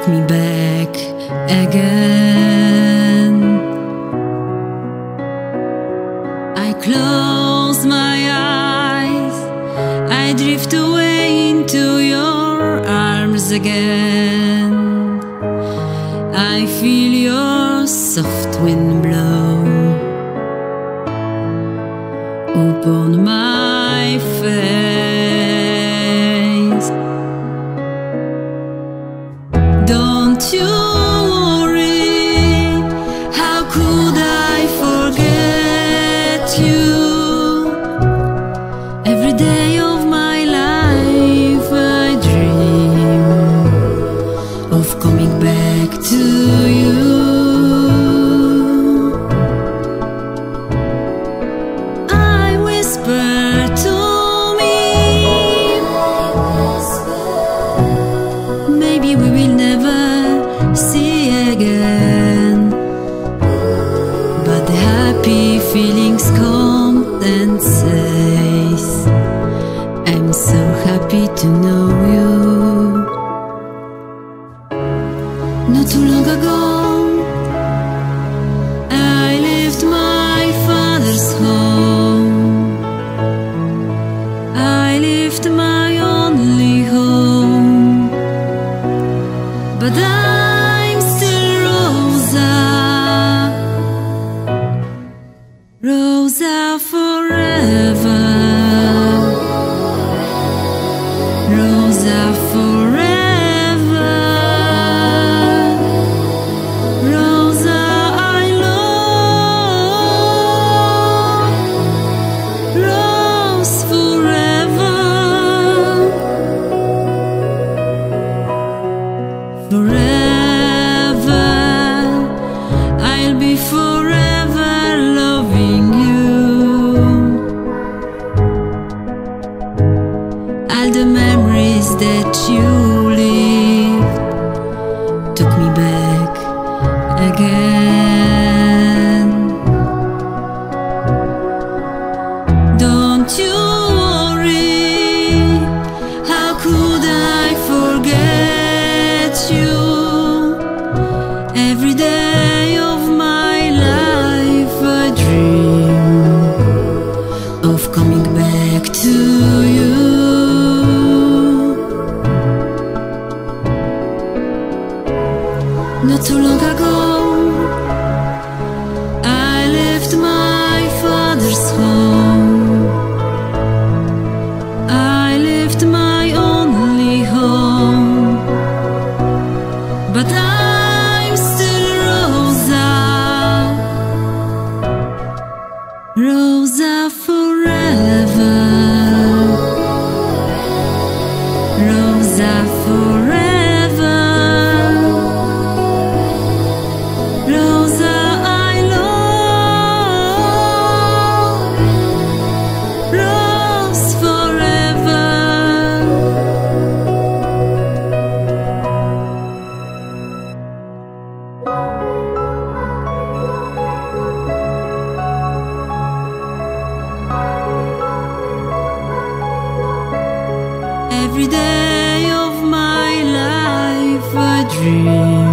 took me back again. I close my eyes, I drift away into your arms again. I feel your soft wind blow upon my face. Happy to know you. Not too long ago, I left my father's home. I left my only home, but I'm Too long ago, I left my father's home. I left my only home, but I'm Every day of my life I dream